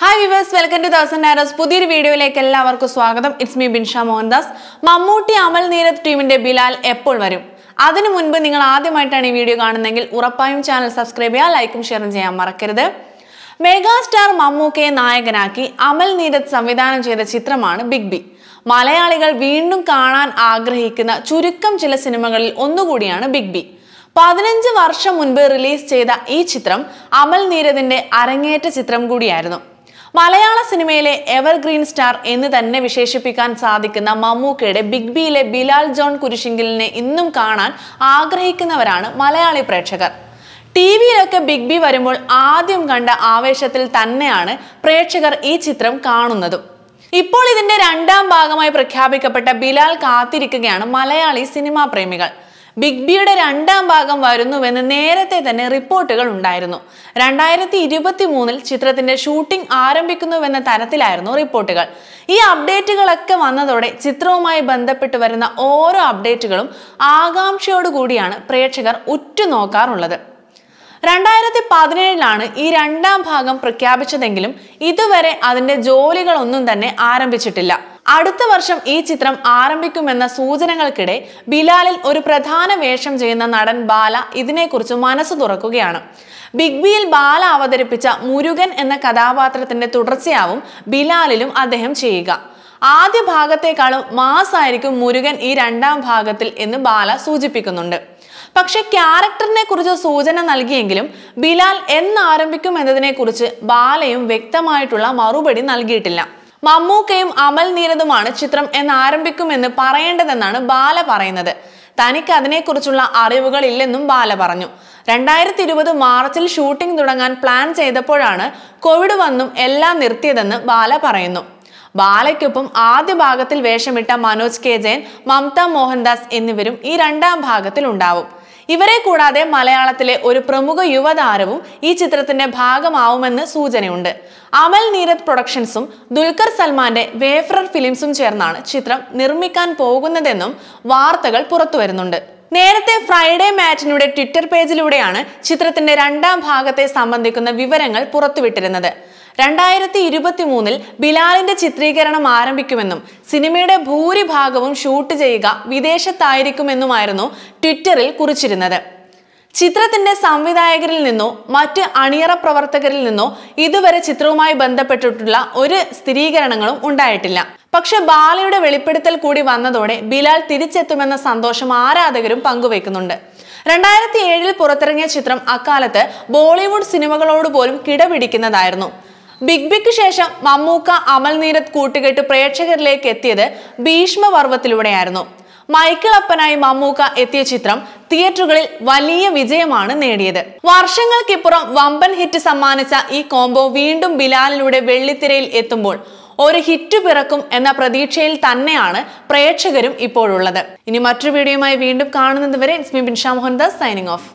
Hi viewers welcome to thousand arrows പുതിയൊരു വീഡിയോയിലേക്ക് എല്ലാവർക്കും സ്വാഗതം. It's me Binsha Mohandas. Mammootty Amal Neerad ടീമിന്റെ ബിലാൽ എപ്പോൾ വരും? അതിനു മുൻപ് നിങ്ങൾ ആദ്യമായിട്ടാണ് ഈ വീഡിയോ കാണുന്നതെങ്കിൽ ഉറപ്പായും ചാനൽ സബ്സ്ക്രൈബ് ചെയ്യുക ലൈക്കും ഷെയറും ചെയ്യാൻ മറക്കരുത്. മെഗാസ്റ്റാർ മമ്മൂക്കയെ നായകനാക്കി അമൽ നീരത് സംവിധാനം ചെയ്ത ചിത്രമാണ് ബിഗ് ബി മലയാളികൾ വീണ്ടും കാണാൻ ആഗ്രഹിക്കുന്ന ചുരുക്കം ചില സിനിമകളിൽ ഒന്നുകൂടിയാണ് ബിഗ് ബി പതിനഞ്ച് വർഷം മുൻപ് റിലീസ് ചെയ്ത ഈ ചിത്രം അമൽ നീരദിന്റെ അരങ്ങേറ്റ ചിത്രം കൂടിയായിരുന്നു. മലയാള സിനിമയിലെ എവർഗ്രീൻ സ്റ്റാർ എന്ന് തന്നെ വിശേഷിപ്പിക്കാൻ സാധിക്കുന്ന മമ്മൂക്കയുടെ ബിഗ് ബിയിലെ ബിലാൽ ജോൺ കുരിശിങ്കിലിനെ ഇന്നും കാണാൻ ആഗ്രഹിക്കുന്നവരാണ് മലയാളി പ്രേക്ഷകർ. ടി വിയിലൊക്കെ ബിഗ് ബി വരുമ്പോൾ ആദ്യം കണ്ട ആവേശത്തിൽ തന്നെയാണ് പ്രേക്ഷകർ ഈ ചിത്രം കാണുന്നതും. ഇപ്പോൾ ഇതിന്റെ രണ്ടാം ഭാഗമായി പ്രഖ്യാപിക്കപ്പെട്ട ബിലാൽ കാത്തിരിക്കുകയാണ് മലയാളി സിനിമാ പ്രേമികൾ. ബിഗ് ബിയുടെ രണ്ടാം ഭാഗം വരുന്നുവെന്ന് നേരത്തെ തന്നെ റിപ്പോർട്ടുകൾ ഉണ്ടായിരുന്നു. രണ്ടായിരത്തി ഇരുപത്തി മൂന്നിൽ ചിത്രത്തിന്റെ ഷൂട്ടിംഗ് ആരംഭിക്കുന്നുവെന്ന തരത്തിലായിരുന്നു റിപ്പോർട്ടുകൾ. ഈ അപ്ഡേറ്റുകളൊക്കെ വന്നതോടെ ചിത്രവുമായി ബന്ധപ്പെട്ട് വരുന്ന ഓരോ അപ്ഡേറ്റുകളും ആകാംക്ഷയോടുകൂടിയാണ് പ്രേക്ഷകർ ഉറ്റുനോക്കാറുള്ളത്. രണ്ടായിരത്തി പതിനേഴിലാണ് ഈ രണ്ടാം ഭാഗം പ്രഖ്യാപിച്ചതെങ്കിലും ഇതുവരെ അതിന്റെ ജോലികളൊന്നും തന്നെ ആരംഭിച്ചിട്ടില്ല. അടുത്ത വർഷം ഈ ചിത്രം ആരംഭിക്കുമെന്ന സൂചനകൾക്കിടെ ബിലാലിൽ ഒരു പ്രധാന വേഷം ചെയ്യുന്ന നടൻ ബാല ഇതിനെക്കുറിച്ച് മനസ്സ് തുറക്കുകയാണ്. ബിഗ് ബിയിൽ ബാല അവതരിപ്പിച്ച മുരുകൻ എന്ന കഥാപാത്രത്തിന്റെ തുടർച്ചയാവും ബിലാലിലും അദ്ദേഹം ചെയ്യുക. ആദ്യ ഭാഗത്തെക്കാളും മാസായിരിക്കും മുരുകൻ ഈ രണ്ടാം ഭാഗത്തിൽ എന്ന് ബാല സൂചിപ്പിക്കുന്നുണ്ട്. പക്ഷെ ക്യാരക്ടറിനെ കുറിച്ച് സൂചന നൽകിയെങ്കിലും ബിലാൽ എന്നാരംഭിക്കും എന്നതിനെ കുറിച്ച് ബാലയും വ്യക്തമായിട്ടുള്ള മറുപടി നൽകിയിട്ടില്ല. മമ്മൂക്കയും അമൽ നീരതുമാണ് ചിത്രം എന്ന് എന്നാരംഭിക്കുമെന്ന് പറയേണ്ടതെന്നാണ് ബാല പറയുന്നത്. തനിക്ക് അതിനെക്കുറിച്ചുള്ള അറിവുകൾ ഇല്ലെന്നും ബാല പറഞ്ഞു. രണ്ടായിരത്തി ഇരുപത് മാർച്ചിൽ ഷൂട്ടിംഗ് തുടങ്ങാൻ പ്ലാൻ ചെയ്തപ്പോഴാണ് കോവിഡ് വന്നും എല്ലാം നിർത്തിയതെന്ന് ബാല പറയുന്നു. ബാലയ്ക്കൊപ്പം ആദ്യ ഭാഗത്തിൽ വേഷമിട്ട മനോജ് കെ ജയൻ മമത മോഹൻദാസ് എന്നിവരും ഈ രണ്ടാം ഭാഗത്തിൽ ഉണ്ടാവും ഇവരെ കൂടാതെ മലയാളത്തിലെ ഒരു പ്രമുഖ യുവതാരവും ഈ ചിത്രത്തിന്റെ ഭാഗമാവുമെന്ന് സൂചനയുണ്ട്. അമൽ നീരത് പ്രൊഡക്ഷൻസും ദുൽഖർ സൽമാന്റെ വേഫ്രർ ഫിലിംസും ചേർന്നാണ് ചിത്രം നിർമ്മിക്കാൻ പോകുന്നതെന്നും വാർത്തകൾ പുറത്തുവരുന്നുണ്ട്. നേരത്തെ ഫ്രൈഡേ മാറ്റിനുടെ ട്വിറ്റർ പേജിലൂടെയാണ് ചിത്രത്തിന്റെ രണ്ടാം ഭാഗത്തെ സംബന്ധിക്കുന്ന വിവരങ്ങൾ പുറത്തുവിട്ടിരുന്നത്. രണ്ടായിരത്തി ഇരുപത്തി മൂന്നിൽ ബിലാലിന്റെ ചിത്രീകരണം ആരംഭിക്കുമെന്നും സിനിമയുടെ ഭൂരിഭാഗവും ഷൂട്ട് ചെയ്യുക വിദേശത്തായിരിക്കുമെന്നുമായിരുന്നു ട്വിറ്ററിൽ കുറിച്ചിരുന്നത്. ചിത്രത്തിന്റെ സംവിധായകരിൽ നിന്നോ മറ്റ് അണിയറ പ്രവർത്തകരിൽ നിന്നോ ഇതുവരെ ചിത്രവുമായി ബന്ധപ്പെട്ടിട്ടുള്ള ഒരു സ്ഥിരീകരണങ്ങളും ഉണ്ടായിട്ടില്ല. പക്ഷെ ബാലയുടെ വെളിപ്പെടുത്തൽ കൂടി വന്നതോടെ ബിലാൽ തിരിച്ചെത്തുമെന്ന സന്തോഷം ആരാധകരും പങ്കുവെക്കുന്നുണ്ട് രണ്ടായിരത്തി ഏഴിൽ പുറത്തിറങ്ങിയ ചിത്രം അക്കാലത്ത് ബോളിവുഡ് സിനിമകളോട് പോലും കിടപിടിക്കുന്നതായിരുന്നു. ബിഗ് ബിക്ക് ശേഷം മമ്മൂക്ക അമൽ നീരത് കൂട്ടുകെട്ട് പ്രേക്ഷകരിലേക്ക് എത്തിയത് ഭീഷ്മപർവത്തിലൂടെയായിരുന്നു മൈക്കിൾ അപ്പനായി മമ്മൂക്ക എത്തിയ ചിത്രം തിയേറ്ററുകളിൽ വലിയ വിജയമാണ് നേടിയത്. വർഷങ്ങൾക്കിപ്പുറം വമ്പൻ ഹിറ്റ് സമ്മാനിച്ച ഈ കോംബോ വീണ്ടും ബിലാലിലൂടെ വെള്ളിത്തിരയിൽ എത്തുമ്പോൾ ഒരു ഹിറ്റ് പിറക്കും എന്ന പ്രതീക്ഷയിൽ തന്നെയാണ് പ്രേക്ഷകരും ഇപ്പോഴുള്ളത്. ഇനി മറ്റൊരു വീഡിയോയുമായി വീണ്ടും കാണുന്നതുവരെ it's me Binsha Mohandas signing off.